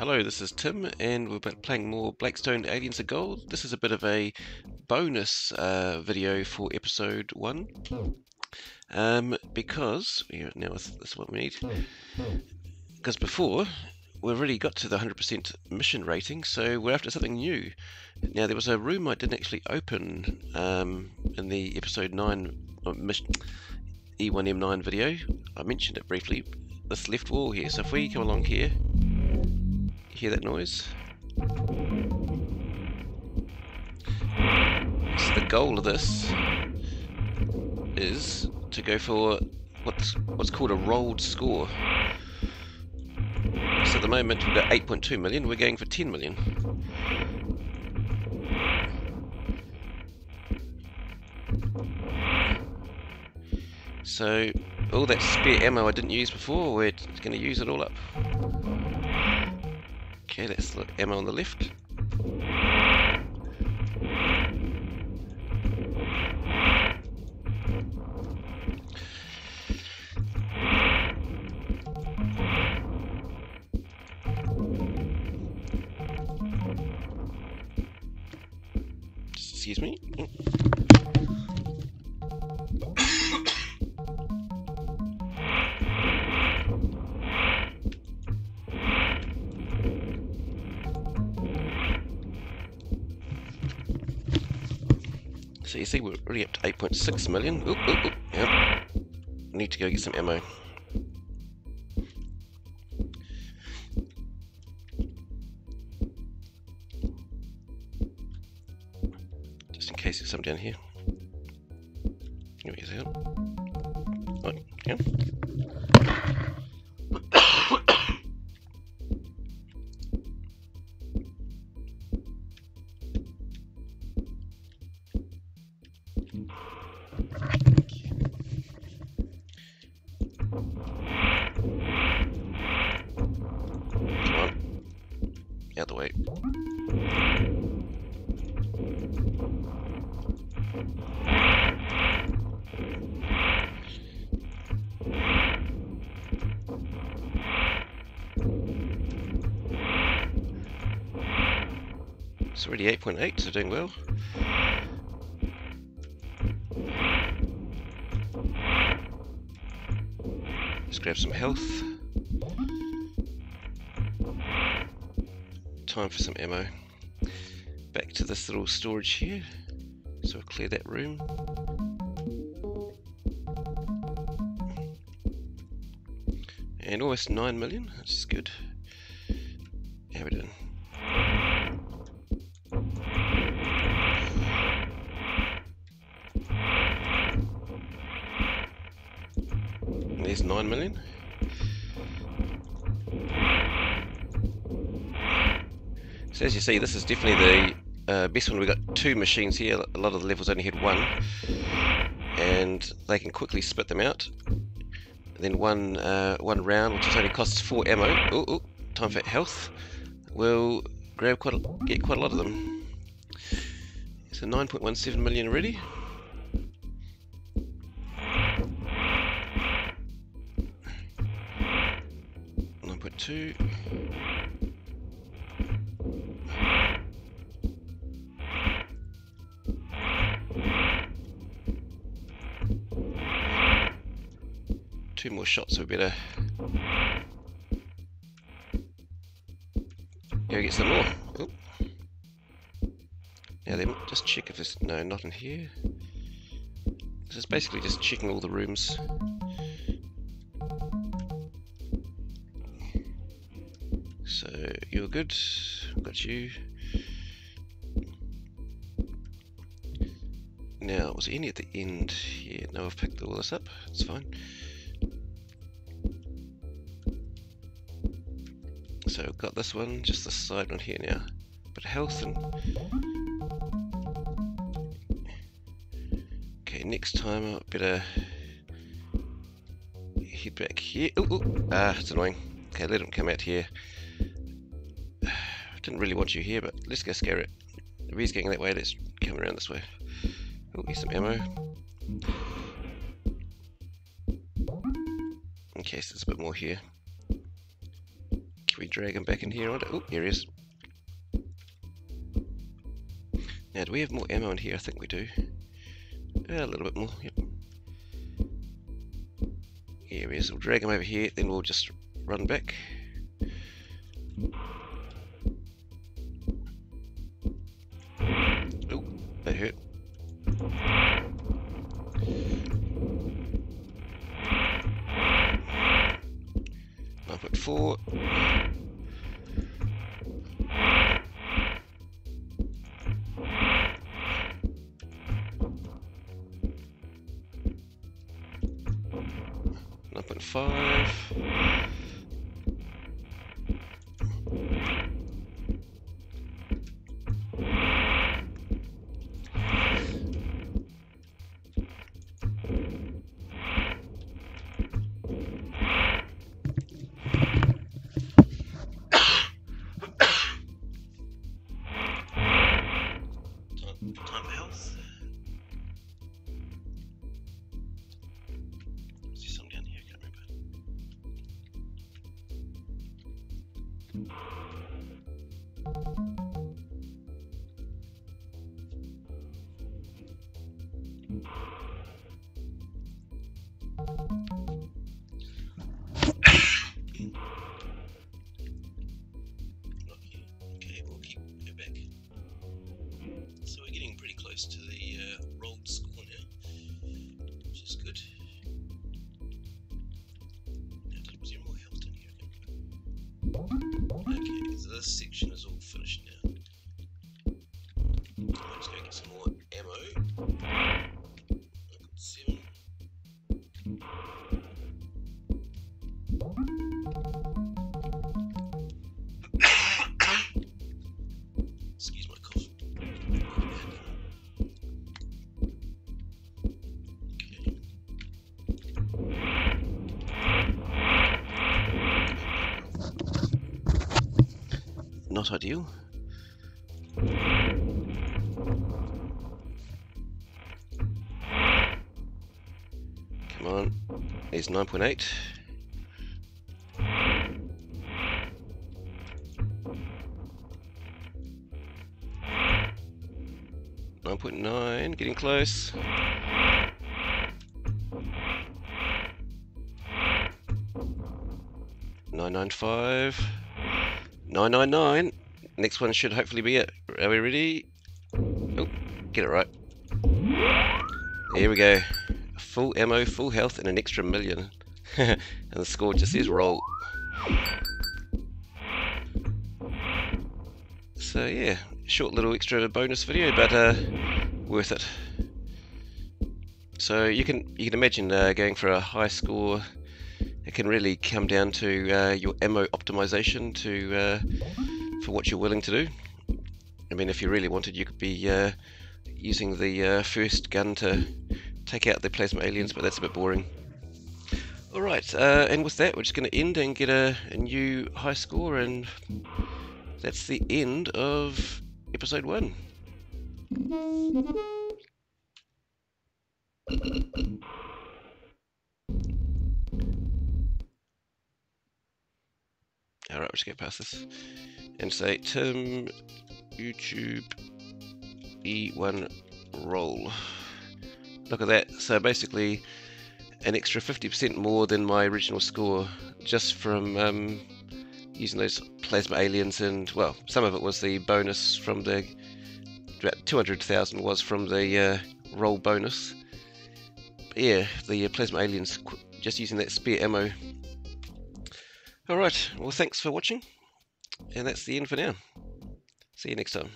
Hello, this is Tim, and we're playing more Blake Stone Aliens of Gold. This is a bit of a bonus uh, video for episode 1. Um, because, yeah, now this is what we need. Because before, we've already got to the 100% mission rating, so we're after something new. Now, there was a room I didn't actually open um, in the episode 9 uh, mission, E1M9 video. I mentioned it briefly. This left wall here. So if we come along here, hear that noise? So the goal of this is to go for what's what's called a rolled score. So at the moment we've got 8.2 million, we're going for 10 million. So all that spare ammo I didn't use before, we're going to use it all up. Okay, that's the ammo on the left. Excuse me. So you see we're already up to 8.6 million. Oop, oop, oop. Yep. Need to go get some ammo. Just in case there's some down here. Here It's already 8.8, so doing well. Let's grab some health. Time for some ammo. Back to this little storage here. So I'll clear that room. And almost 9 million, that's good. 9 million. So as you see, this is definitely the uh, best one. We've got two machines here. A lot of the levels only had one. And they can quickly spit them out. And then one uh, one round, which only costs four ammo. Ooh, ooh, time for health. We'll grab quite a, get quite a lot of them. So 9.17 million already. Point two. Two more shots, we better go get some more. Oop. Now then, just check if there's no, not in here. Is basically just checking all the rooms. You're good. Got you. Now, was any at the end here? No, I've picked all this up. It's fine. So got this one, just the side one here now. But health and Okay, next time I better head back here. Ooh. Ah, it's annoying. Okay, let him come out here. Didn't really want you here, but let's go scare it. If he's going that way, let's come around this way. Oh, here's some ammo. In case there's a bit more here. Can we drag him back in here, oh, here he is. Now, do we have more ammo in here? I think we do. Uh, a little bit more, yep. Here he is. We'll drag him over here, then we'll just run back. Four. Nine point five. Mm-hmm. Not ideal. Come on. He's 9.8. Nine point nine, getting close. Nine nine five. Nine nine nine. Next one should hopefully be it. Are we ready? Oh, get it right. Here we go. Full ammo, full health, and an extra million. and the score just says roll. So yeah, short little extra bonus video, but uh, worth it. So you can you can imagine uh, going for a high score. It can really come down to uh, your ammo optimization to uh, for what you're willing to do. I mean, if you really wanted, you could be uh, using the uh, first gun to take out the plasma aliens, but that's a bit boring. Alright, uh, and with that, we're just going to end and get a, a new high score, and that's the end of episode one. Alright, we'll just get past this and say Tim YouTube E1 roll. Look at that. So basically, an extra 50% more than my original score just from um, using those plasma aliens and well some of it was the bonus from the about 200,000 was from the uh, roll bonus but yeah the plasma aliens just using that spare ammo alright well thanks for watching. And that's the end for now. See you next time